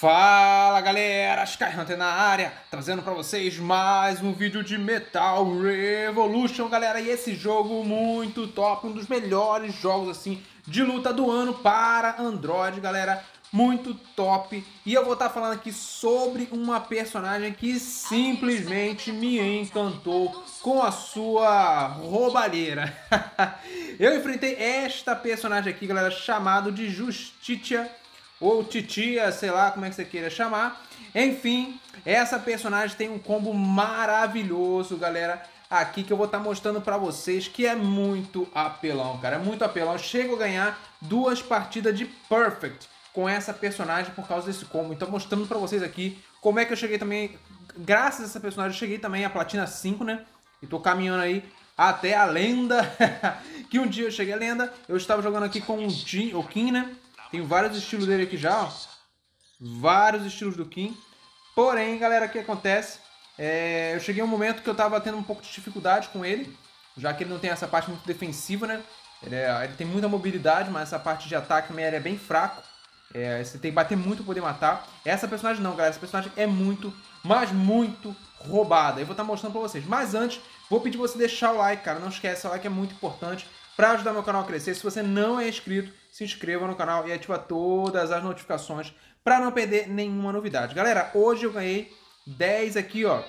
Fala galera, Skyhunter na área, trazendo pra vocês mais um vídeo de Metal Revolution, galera, e esse jogo muito top, um dos melhores jogos assim de luta do ano para Android, galera, muito top. E eu vou estar tá falando aqui sobre uma personagem que simplesmente me encantou com a sua roubalheira. eu enfrentei esta personagem aqui, galera, chamado de Justitia ou titia, sei lá como é que você queira chamar. Enfim, essa personagem tem um combo maravilhoso, galera, aqui que eu vou estar tá mostrando para vocês, que é muito apelão, cara, é muito apelão. Eu chego a ganhar duas partidas de Perfect com essa personagem por causa desse combo. Então mostrando para vocês aqui como é que eu cheguei também, graças a essa personagem, eu cheguei também a Platina 5, né? E tô caminhando aí até a lenda, que um dia eu cheguei a lenda, eu estava jogando aqui com o, Jin, o Kim, né? Tem vários estilos dele aqui já, ó. Vários estilos do Kim. Porém, galera, o que acontece? É, eu cheguei a um momento que eu tava tendo um pouco de dificuldade com ele, já que ele não tem essa parte muito defensiva, né? Ele, é, ele tem muita mobilidade, mas essa parte de ataque também é bem fraco. É, você tem que bater muito para poder matar. Essa personagem não, galera. Essa personagem é muito, mas muito roubada. Eu vou estar tá mostrando para vocês. Mas antes, vou pedir você deixar o like, cara. Não esquece, o like é muito importante para ajudar meu canal a crescer. Se você não é inscrito, se inscreva no canal e ativa todas as notificações para não perder nenhuma novidade. Galera, hoje eu ganhei 10 aqui, ó,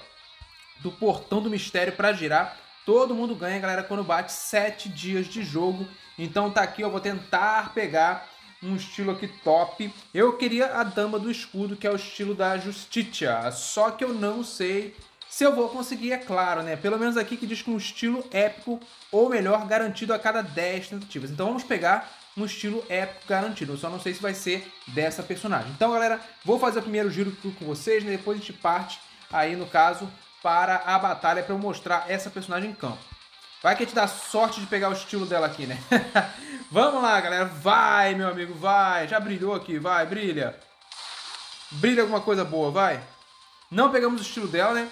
do Portão do Mistério para girar. Todo mundo ganha, galera, quando bate 7 dias de jogo. Então tá aqui, eu vou tentar pegar um estilo aqui top. Eu queria a Dama do Escudo, que é o estilo da Justiça, só que eu não sei se eu vou conseguir, é claro, né? Pelo menos aqui que diz que um estilo épico, ou melhor, garantido a cada 10 tentativas. Então vamos pegar um estilo épico garantido. Eu só não sei se vai ser dessa personagem. Então, galera, vou fazer o primeiro giro com vocês, né? Depois a gente parte aí, no caso, para a batalha para eu mostrar essa personagem em campo. Vai que a gente dá sorte de pegar o estilo dela aqui, né? Vamos lá, galera. Vai, meu amigo, vai. Já brilhou aqui, vai, brilha. Brilha alguma coisa boa, vai. Não pegamos o estilo dela, né?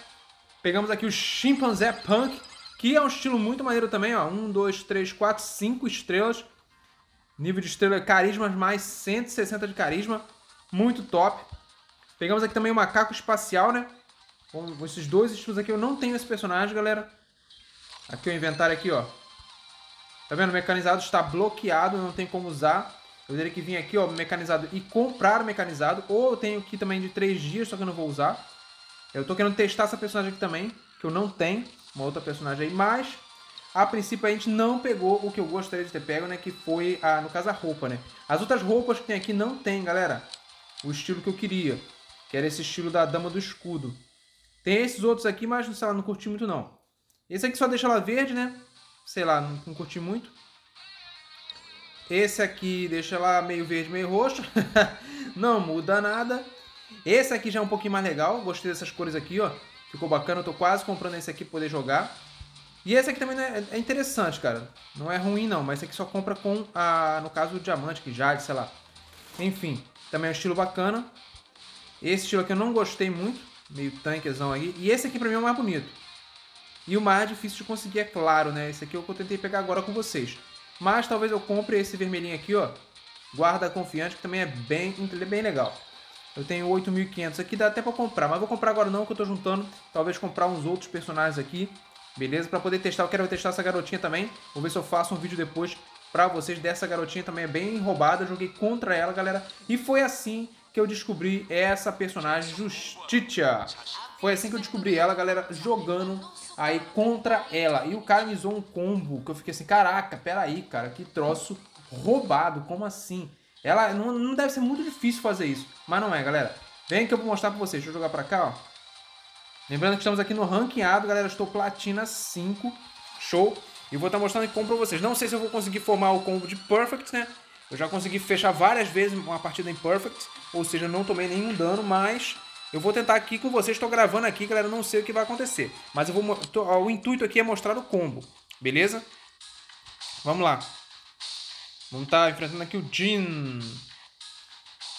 Pegamos aqui o Chimpanzé Punk, que é um estilo muito maneiro também, ó. Um, dois, três, quatro, cinco estrelas. Nível de estrela carisma mais 160 de carisma. Muito top. Pegamos aqui também o macaco espacial, né? Esses dois estilos aqui. Eu não tenho esse personagem, galera. Aqui o inventário aqui, ó. Tá vendo? O mecanizado está bloqueado, não tem como usar. Eu teria que vir aqui, ó, mecanizado e comprar o mecanizado. Ou eu tenho aqui também de 3 dias, só que eu não vou usar. Eu tô querendo testar essa personagem aqui também, que eu não tenho. Uma outra personagem aí, mas a princípio a gente não pegou o que eu gostaria de ter pego, né? Que foi, a, no caso, a roupa, né? As outras roupas que tem aqui não tem, galera. O estilo que eu queria. Que era esse estilo da Dama do Escudo. Tem esses outros aqui, mas sei lá, não curti muito não. Esse aqui só deixa ela verde, né? Sei lá, não, não curti muito. Esse aqui deixa ela meio verde, meio roxo. não muda nada. Esse aqui já é um pouquinho mais legal. Gostei dessas cores aqui, ó. Ficou bacana. Eu tô quase comprando esse aqui pra poder jogar. E esse aqui também é, é interessante, cara. Não é ruim não, mas esse aqui só compra com, a, no caso, o diamante, que jade, sei lá. Enfim, também é um estilo bacana. Esse estilo aqui eu não gostei muito, meio tanquezão aí. E esse aqui pra mim é o mais bonito. E o mais difícil de conseguir, é claro, né? Esse aqui é eu tentei pegar agora com vocês. Mas talvez eu compre esse vermelhinho aqui, ó. Guarda confiante, que também é bem, bem legal. Eu tenho 8.500 aqui, dá até pra comprar. Mas vou comprar agora não, que eu tô juntando. Talvez comprar uns outros personagens aqui. Beleza? Para poder testar, eu quero testar essa garotinha também. Vou ver se eu faço um vídeo depois para vocês dessa garotinha também. É bem roubada, eu joguei contra ela, galera. E foi assim que eu descobri essa personagem Justitia. Foi assim que eu descobri ela, galera, jogando aí contra ela. E o cara me usou um combo que eu fiquei assim, caraca, peraí, cara, que troço roubado, como assim? Ela não, não deve ser muito difícil fazer isso, mas não é, galera. Vem que eu vou mostrar pra vocês. Deixa eu jogar pra cá, ó. Lembrando que estamos aqui no ranqueado, galera. Estou platina 5. Show. E vou estar mostrando como para vocês. Não sei se eu vou conseguir formar o combo de Perfect, né? Eu já consegui fechar várias vezes uma partida em Perfect. Ou seja, não tomei nenhum dano, mas... Eu vou tentar aqui com vocês. Estou gravando aqui, galera. Não sei o que vai acontecer. Mas eu vou... O intuito aqui é mostrar o combo. Beleza? Vamos lá. Vamos estar tá enfrentando aqui o Jin.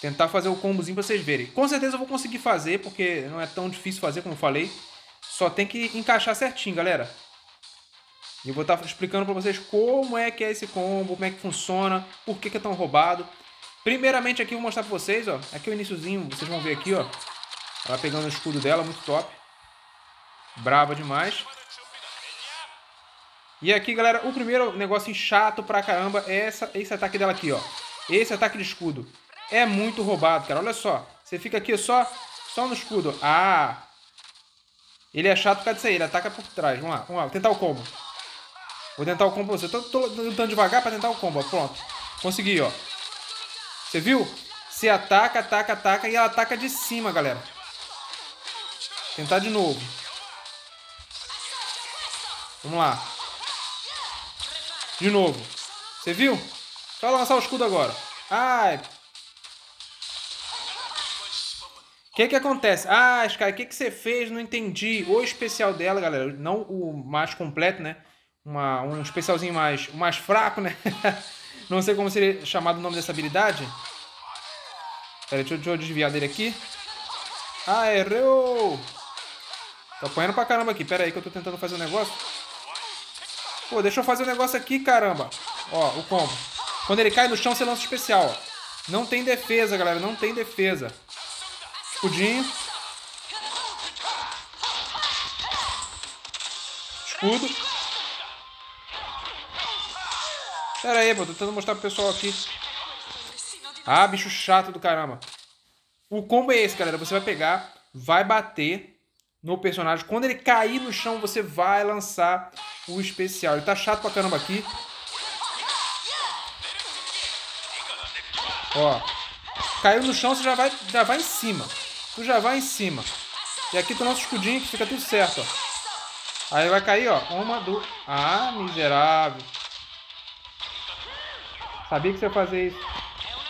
Tentar fazer o combozinho pra vocês verem. Com certeza eu vou conseguir fazer, porque não é tão difícil fazer, como eu falei. Só tem que encaixar certinho, galera. E eu vou estar tá explicando pra vocês como é que é esse combo, como é que funciona, por que, que é tão roubado. Primeiramente aqui eu vou mostrar pra vocês, ó. Aqui é o iníciozinho, vocês vão ver aqui, ó. Ela pegando o escudo dela, muito top. Brava demais. E aqui, galera, o primeiro negócio chato pra caramba é essa, esse ataque dela aqui, ó. Esse ataque de escudo. É muito roubado, cara. Olha só. Você fica aqui só, só no escudo. Ah! Ele é chato por causa disso aí. Ele ataca por trás. Vamos lá, vamos lá. Vou tentar o combo. Vou tentar o combo você. Tô, tô lutando devagar pra tentar o combo. Pronto. Consegui, ó. Você viu? Você ataca, ataca, ataca e ela ataca de cima, galera. Tentar de novo. Vamos lá. De novo. Você viu? Só lançar o escudo agora. Ai. O que que acontece? Ah, Sky, o que que você fez? Não entendi. O especial dela, galera, não o mais completo, né? Uma, um especialzinho mais, mais fraco, né? não sei como seria chamado o nome dessa habilidade. Pera, deixa, deixa eu desviar dele aqui. Ah, errou! Tô apanhando pra caramba aqui. Pera aí que eu tô tentando fazer um negócio. Pô, deixa eu fazer um negócio aqui, caramba. Ó, o combo. Quando ele cai no chão, você lança especial, ó. Não tem defesa, galera. Não tem defesa. Escudinho. Escudo. Pera aí, pô. Tô tentando mostrar pro pessoal aqui. Ah, bicho chato do caramba. O combo é esse, galera. Você vai pegar, vai bater no personagem. Quando ele cair no chão, você vai lançar o especial. Ele tá chato pra caramba aqui. Ó. Caiu no chão, você já vai, já vai em cima. Tu já vai em cima. E aqui tem o nosso escudinho que fica tudo certo, ó. Aí vai cair, ó. Uma, duas... Ah, miserável. Sabia que você ia fazer isso.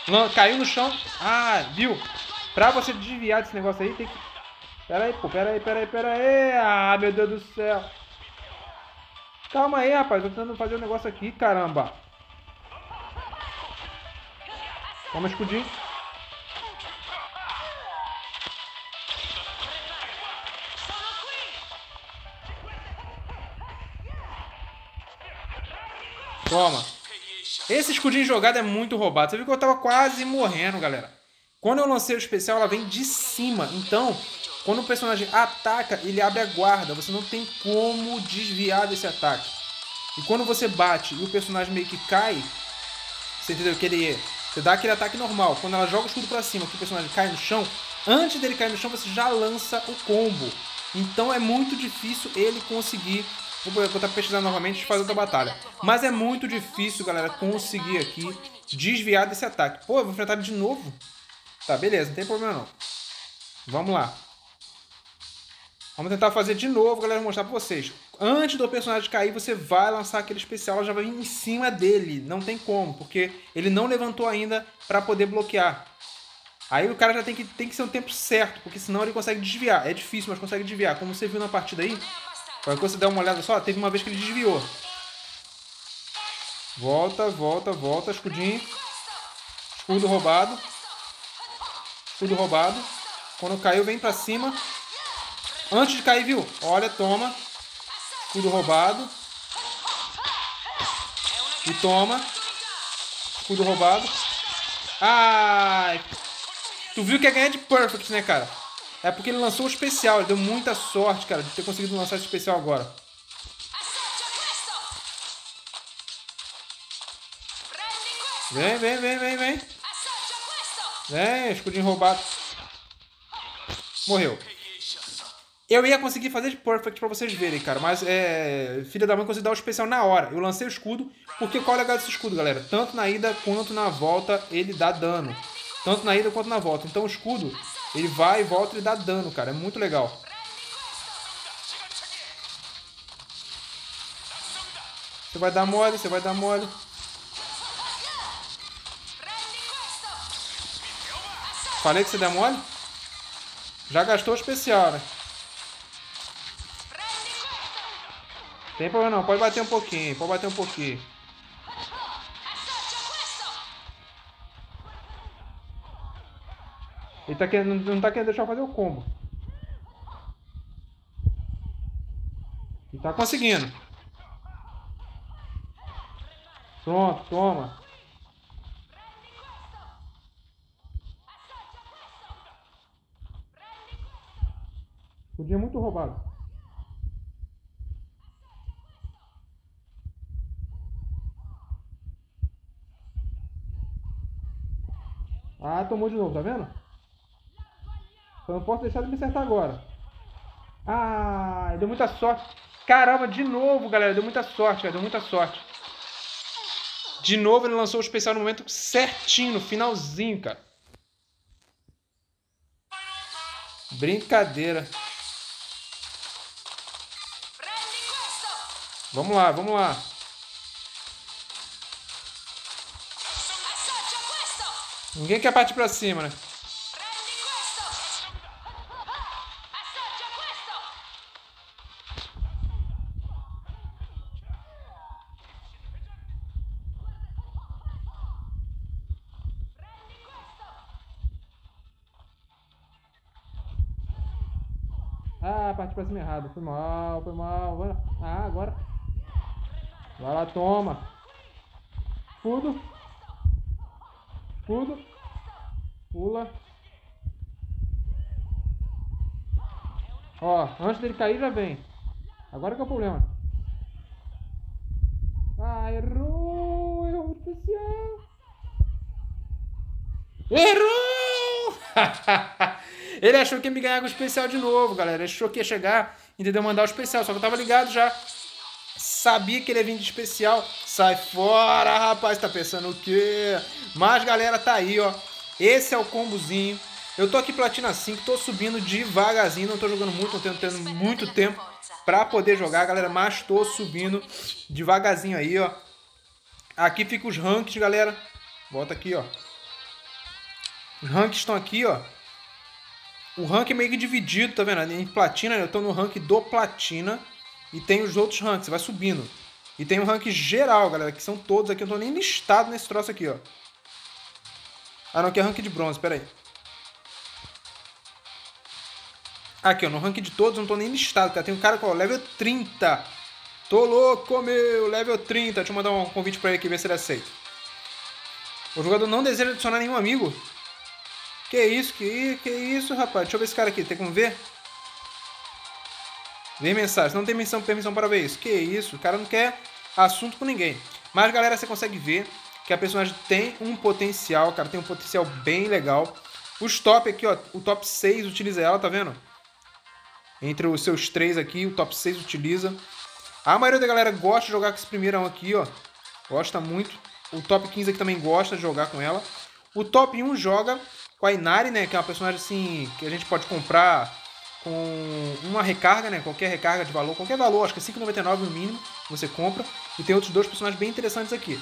Não, caiu no chão. Ah, viu? Pra você desviar desse negócio aí, tem que... Pera aí, pô. Pera aí, pera aí, pera aí. Ah, meu Deus do céu. Calma aí, rapaz. Tô tentando fazer um negócio aqui, caramba. Toma escudinho. Toma. Esse escudinho jogado é muito roubado. Você viu que eu tava quase morrendo, galera. Quando eu lancei o especial, ela vem de cima. Então, quando o personagem ataca, ele abre a guarda. Você não tem como desviar desse ataque. E quando você bate e o personagem meio que cai, você entendeu? Que ele você dá aquele ataque normal. Quando ela joga o escudo pra cima, que o personagem cai no chão, antes dele cair no chão, você já lança o combo. Então é muito difícil ele conseguir. Vou estar pesquisando novamente e fazer outra batalha. Mas é muito difícil, galera, conseguir aqui desviar desse ataque. Pô, eu vou enfrentar ele de novo? Tá, beleza, não tem problema não. Vamos lá. Vamos tentar fazer de novo, galera, mostrar pra vocês. Antes do personagem cair, você vai lançar aquele especial, ela já vai em cima dele. Não tem como, porque ele não levantou ainda para poder bloquear. Aí o cara já tem que, tem que ser um tempo certo, porque senão ele consegue desviar. É difícil, mas consegue desviar. Como você viu na partida aí, quando você der uma olhada só, teve uma vez que ele desviou. Volta, volta, volta, escudinho. Escudo roubado. Escudo roubado. Quando caiu, vem pra cima. Antes de cair, viu? Olha, toma. Escudo roubado. E toma. Escudo roubado. Ai. Tu viu que é ganhar de Perfect, né, cara? É porque ele lançou o especial. Ele deu muita sorte, cara, de ter conseguido lançar esse especial agora. Vem, vem, vem, vem, vem. Vem, escudinho roubado. Morreu. Eu ia conseguir fazer de perfect pra vocês verem, cara. Mas é. Filha da mãe consegui dar o especial na hora. Eu lancei o escudo. Porque qual é o legal desse escudo, galera? Tanto na ida quanto na volta ele dá dano. Tanto na ida quanto na volta. Então o escudo, ele vai e volta e dá dano, cara. É muito legal. Você vai dar mole, você vai dar mole. Falei que você der mole? Já gastou o especial, né? Tem problema não, pode bater um pouquinho, pode bater um pouquinho. Ele tá querendo, não tá querendo deixar eu fazer o combo. E tá conseguindo. Pronto, toma. Podia é muito roubado. Tomou de novo, tá vendo? Só não posso deixar ele me acertar agora. Ah, deu muita sorte. Caramba, de novo, galera. Deu muita sorte, cara. Deu muita sorte. De novo ele lançou o especial no momento certinho, no finalzinho, cara. Brincadeira. Vamos lá, vamos lá. Ninguém quer partir pra cima, né? Ah, parti pra cima errado. Foi mal, foi mal. Ah, agora. Vai lá, toma. Tudo. Tudo. Pula. Ó, antes dele cair já vem. Agora que é o problema. Ah, errou! Errou especial! Errou! Ele achou que ia me ganhar com o especial de novo, galera. Achou que ia chegar, entendeu? Mandar o especial. Só que eu tava ligado já. Sabia que ele ia vir de especial. Sai fora, rapaz. Tá pensando o quê? Mas, galera, tá aí, ó. Esse é o combozinho. Eu tô aqui platina 5, tô subindo devagarzinho, não tô jogando muito, não tenho tendo muito tempo pra poder jogar, galera, mas tô subindo devagarzinho aí, ó. Aqui fica os ranks, galera. Volta aqui, ó. Os ranks estão aqui, ó. O rank é meio que dividido, tá vendo? Em platina, eu tô no rank do platina e tem os outros ranks, vai subindo. E tem o rank geral, galera, que são todos aqui, eu não tô nem listado nesse troço aqui, ó. Ah, não, que é rank de bronze, pera aí. Aqui, ó, no rank de todos, não tô nem listado, cara. Tem um cara com level 30. Tô louco, meu, level 30. Deixa eu mandar um convite pra ele aqui, ver se ele aceita. O jogador não deseja adicionar nenhum amigo. Que isso, que, que isso, rapaz. Deixa eu ver esse cara aqui, tem como ver? Vem mensagem, não tem permissão, permissão para ver isso. Que isso, o cara não quer assunto com ninguém. Mas, galera, você consegue ver que a personagem tem um potencial, cara, tem um potencial bem legal. Os top aqui, ó, o top 6 utiliza ela, tá vendo? Entre os seus três aqui, o top 6 utiliza. A maioria da galera gosta de jogar com esse primeirão aqui, ó. Gosta muito. O top 15 aqui também gosta de jogar com ela. O top 1 joga com a Inari, né? Que é uma personagem assim que a gente pode comprar com uma recarga, né? Qualquer recarga de valor, qualquer valor, acho que é 5,99 no mínimo, você compra. E tem outros dois personagens bem interessantes aqui.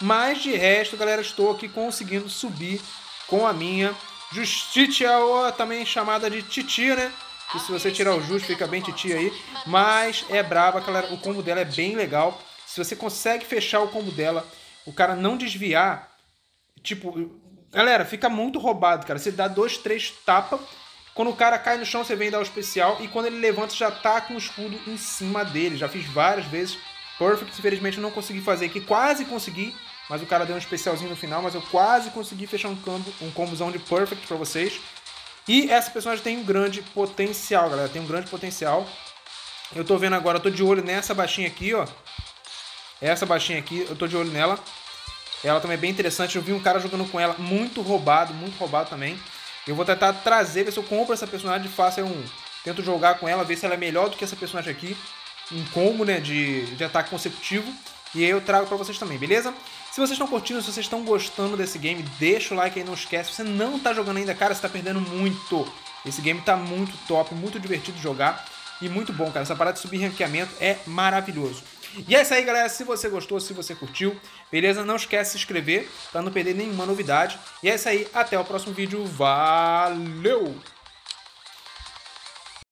Mas de resto, galera, estou aqui conseguindo subir com a minha Justitia, ou também chamada de Titi, né? Que se você tirar o justo fica bem Titi aí. Mas é braba, galera. O combo dela é bem legal. Se você consegue fechar o combo dela, o cara não desviar, tipo, galera, fica muito roubado, cara. Você dá dois, três tapas. Quando o cara cai no chão, você vem dar o especial. E quando ele levanta, já tá com o escudo em cima dele. Já fiz várias vezes. Perfect, infelizmente, não consegui fazer aqui. Quase consegui. Mas o cara deu um especialzinho no final, mas eu quase consegui fechar um combo, um combozão de Perfect pra vocês. E essa personagem tem um grande potencial, galera. Tem um grande potencial. Eu tô vendo agora, eu tô de olho nessa baixinha aqui, ó. Essa baixinha aqui, eu tô de olho nela. Ela também é bem interessante. Eu vi um cara jogando com ela muito roubado, muito roubado também. Eu vou tentar trazer, ver se eu compro essa personagem e faço um... Tento jogar com ela, ver se ela é melhor do que essa personagem aqui. Um combo, né, de, de ataque consecutivo. E aí eu trago pra vocês também, beleza? Se vocês estão curtindo, se vocês estão gostando desse game, deixa o like aí, não esquece. Se você não tá jogando ainda, cara, você tá perdendo muito. Esse game tá muito top, muito divertido de jogar e muito bom, cara. Essa parada de subir ranqueamento é maravilhoso. E é isso aí, galera. Se você gostou, se você curtiu, beleza? Não esquece de se inscrever para não perder nenhuma novidade. E é isso aí. Até o próximo vídeo. Valeu!